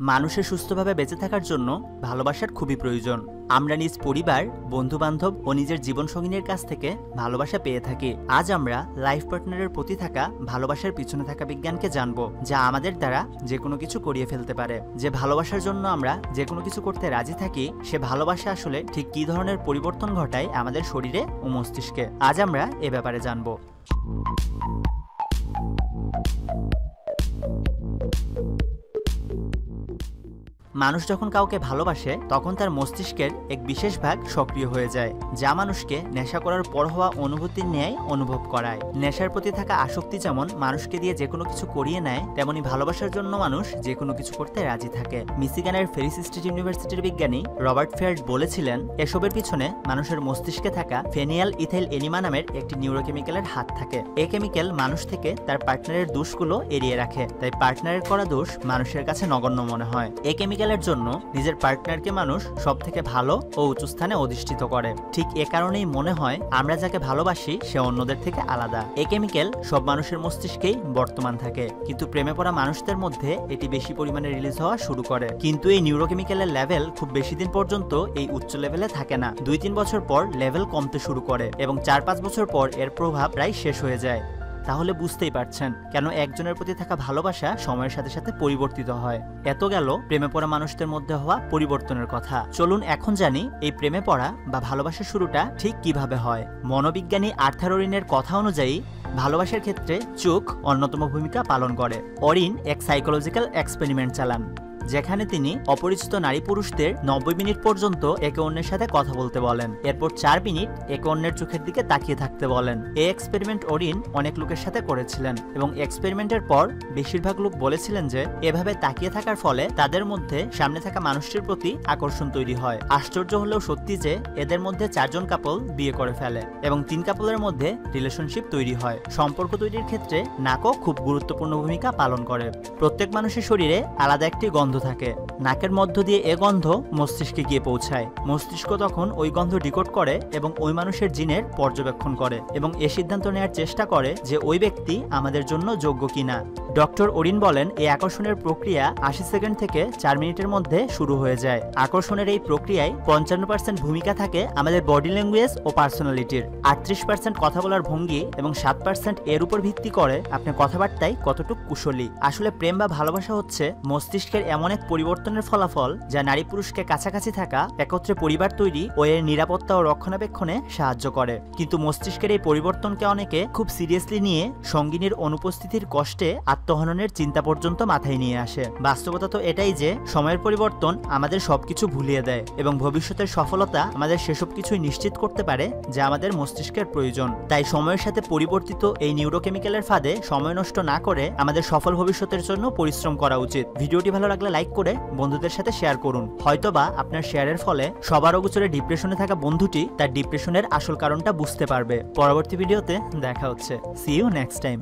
মানুষের সুস্থভাবে বেঁচে থাকার জন্য ভালোবাসার খুবই প্রয়োজন। আমরা নিজ পরিবার বন্ধু বান্ধব ও নিজের জীবনসঙ্গিনীর কাছ থেকে ভালোবাসা পেয়ে থাকি। আজ আমরা লাইফ পার্টনারের প্রতি থাকা ভালোবাসার পিছনে থাকা বিজ্ঞানকে জানব, যা আমাদের দ্বারা যে কোনো কিছু করিয়ে ফেলতে পারে। যে ভালোবাসার জন্য আমরা যে কোনো কিছু করতে রাজি থাকি, সে ভালোবাসা আসলে ঠিক কী ধরনের পরিবর্তন ঘটায় আমাদের শরীরে ও মস্তিষ্কে। আজ আমরা এ ব্যাপারে জানব। মানুষ যখন কাউকে ভালোবাসে, তখন তার মস্তিষ্কের এক বিশেষ ভাগ সক্রিয় হয়ে যায়, যা মানুষকে নেশা করার পর হওয়া অনুভূতির ন্যায় অনুভব করায়। নেশার প্রতি থাকা আসক্তি যেমন মানুষকে দিয়ে যে কোনো কিছু করিয়ে নেয়, তেমনি ভালোবাসার জন্য মানুষ যে কোনো কিছু করতে রাজি থাকে। মিসিগানের ফেরিস স্টেট ইউনিভার্সিটির বিজ্ঞানী রবার্ট ফেয়ার্ড বলেছিলেন, এসবের পিছনে মানুষের মস্তিষ্কে থাকা ফেনিয়াল ইথাইল এনিমা নামের একটি নিউরোকেমিক্যালের হাত থাকে। এই কেমিক্যাল মানুষ থেকে তার পার্টনারের দোষগুলো এড়িয়ে রাখে, তাই পার্টনারের করা দোষ মানুষের কাছে নগণ্য মনে হয়। এই কেমিক্যালের জন্য নিজের পার্টনারকে মানুষ সব থেকে ভালো ও উঁচু স্থানে অধিষ্ঠিত করে। ঠিক এ কারণেই মনে হয় আমরা যাকে ভালোবাসি, সে অন্যদের থেকে আলাদা। এই কেমিক্যাল সব মানুষের মস্তিষ্কেই বর্তমান থাকে। কিন্তু প্রেমে পড়া মানুষদের মধ্যে এটি বেশি পরিমাণে রিলিজ হওয়া শুরু করে। কিন্তু এই নিউরোকেমিক্যালের লেভেল খুব বেশি দিন পর্যন্ত এই উচ্চ লেভেলে থাকে না। দুই তিন বছর পর লেভেল কমতে শুরু করে এবং চার পাঁচ বছর পর এর প্রভাব প্রায় শেষ হয়ে যায়। তাহলে বুঝতেই পারছেন কেন একজনের প্রতি থাকা ভালোবাসা সময়ের সাথে সাথে পরিবর্তিত হয়। এত গেল প্রেমে পড়া মানুষদের মধ্যে হওয়া পরিবর্তনের কথা। চলুন এখন জানি এই প্রেমে পড়া বা ভালোবাসা শুরুটা ঠিক কীভাবে হয়। মনোবিজ্ঞানী আর্থারোরিনের কথা অনুযায়ী, ভালোবাসার ক্ষেত্রে চোখ অন্যতম ভূমিকা পালন করে। অরিন এক সাইকোলজিক্যাল এক্সপেরিমেন্ট চালান। যেখানে তিনি অপরিচিত নারী পুরুষদের নব্বই মিনিট পর্যন্ত একে অন্যের সাথে কথা বলতে বলেন। এরপর চার মিনিট একে অন্যের চোখের দিকে তাকিয়ে থাকতে বলেন। এই এক্সপেরিমেন্ট অরিন অনেক লোকের সাথে করেছিলেন এবং এক্সপেরিমেন্টের পর বেশিরভাগ লোক বলেছিলেন যে, এভাবে তাকিয়ে থাকার ফলে তাদের মধ্যে সামনে থাকা মানুষটির প্রতি আকর্ষণ তৈরি হয়। আশ্চর্য হলেও সত্যি যে, এদের মধ্যে চারজন কাপল বিয়ে করে ফেলে এবং তিন কাপলের মধ্যে রিলেশনশিপ তৈরি হয়। সম্পর্ক তৈরির ক্ষেত্রে নাকও খুব গুরুত্বপূর্ণ ভূমিকা পালন করে। প্রত্যেক মানুষের শরীরে আলাদা একটি গন্ধ থাকে। নাকের মধ্য দিয়ে এ গন্ধ মস্তিষ্কে গিয়ে পৌঁছায়। মস্তিষ্ক তখন ওই গন্ধ ডিকোড করে এবং ওই মানুষের জিনের পর্যবেক্ষণ করে এবং এ সিদ্ধান্ত নেওয়ার চেষ্টা করে যে ওই ব্যক্তি আমাদের জন্য যোগ্য কিনা। ডক্টর ওরিন বলেন এই আকর্ষণের প্রক্রিয়া আশি সেকেন্ড থেকে চার মিনিটের মধ্যে শুরু হয়ে যায়। আকর্ষণের এই প্রক্রিয়ায় পঞ্চান্ন ভূমিকা থাকে আমাদের বডি ল্যাঙ্গুয়েজ ও পার্সোনালিটির। আটত্রিশ কথা বলার ভঙ্গি এবং সাত পার্সেন্ট এর উপর ভিত্তি করে আপনি কথাবার্তায় কতটুকু কুশলী। আসলে প্রেম বা ভালোবাসা হচ্ছে মস্তিষ্কের এমন এক পরিবর্তনের ফলাফল যা নারী পুরুষকে কাছাকাছি থাকা, একত্রে পরিবার তৈরি ও এর নিরাপত্তা ও রক্ষণাবেক্ষণে সাহায্য করে। কিন্তু মস্তিষ্কের এই পরিবর্তনকে অনেকে খুব সিরিয়াসলি নিয়ে সঙ্গিনীর অনুপস্থিতির কষ্টে আত্মহননের চিন্তা পর্যন্ত মাথায় নিয়ে আসে। বাস্তবতা তো এটাই যে, সময়ের পরিবর্তন আমাদের সবকিছু ভুলিয়ে দেয় এবং ভবিষ্যতের সফলতা আমাদের সেসব কিছুই নিশ্চিত করতে পারে যা আমাদের মস্তিষ্কের প্রয়োজন। তাই সময়ের সাথে পরিবর্তিত এই নিউরোকেমিক্যালের ফাঁদে সময় নষ্ট না করে আমাদের সফল ভবিষ্যতের জন্য পরিশ্রম করা উচিত। ভিডিওটি ভালো লাগলে লাইক করে বন্ধুদের সাথে শেয়ার করুন। হয়তোবা আপনার শেয়ারের ফলে সবার অগোচরে ডিপ্রেশনে থাকা বন্ধুটি তার ডিপ্রেশনের আসল কারণটা বুঝতে পারবে। পরবর্তী ভিডিওতে দেখা হচ্ছে। C you next time